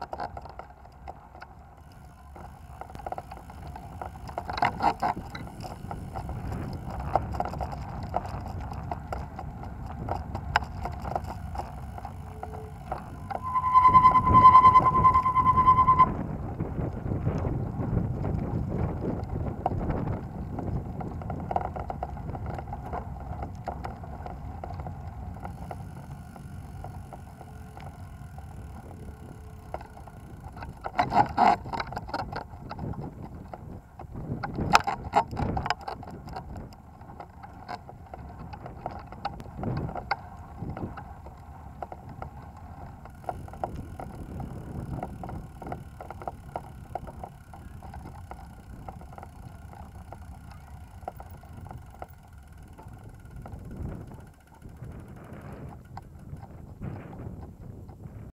Thank you. I,